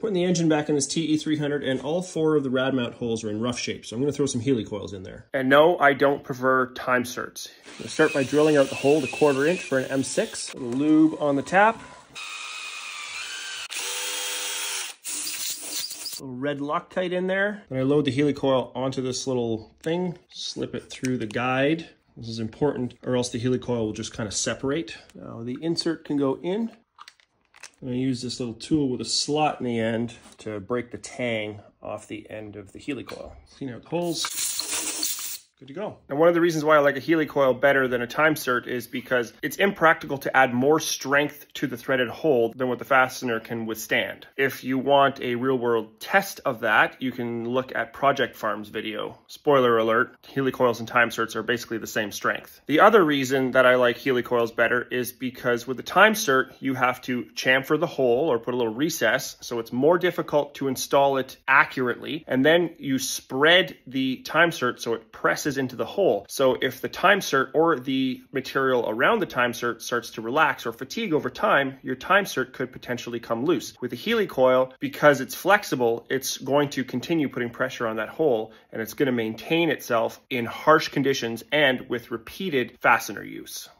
Putting the engine back in this TE300 and all four of the rad mount holes are in rough shape. So I'm gonna throw some helicoils in there. And no, I don't prefer Time-Serts. I'm gonna start by drilling out the hole to quarter inch for an M6. Lube on the tap. little red Loctite in there. Then I load the helicoil onto this little thing, slip it through the guide. This is important or else the helicoil will just kind of separate. Now the insert can go in. I'm gonna use this little tool with a slot in the end to break the tang off the end of the helicoil. Clean out the holes good to go. And one of the reasons why I like a helicoil better than a Time-Sert is because it's impractical to add more strength to the threaded hole than what the fastener can withstand. If you want a real world test of that, you can look at Project Farm's video. Spoiler alert, helicoils and Time-Serts are basically the same strength. The other reason that I like helicoils better is because with the Time-Sert, you have to chamfer the hole or put a little recess, so it's more difficult to install it accurately. And then you spread the Time-Sert so it presses into the hole. So if the Time-Sert or the material around the Time-Sert starts to relax or fatigue over time, your Time-Sert could potentially come loose. With a Healy helicoil, because it's flexible, it's going to continue putting pressure on that hole and it's going to maintain itself in harsh conditions and with repeated fastener use.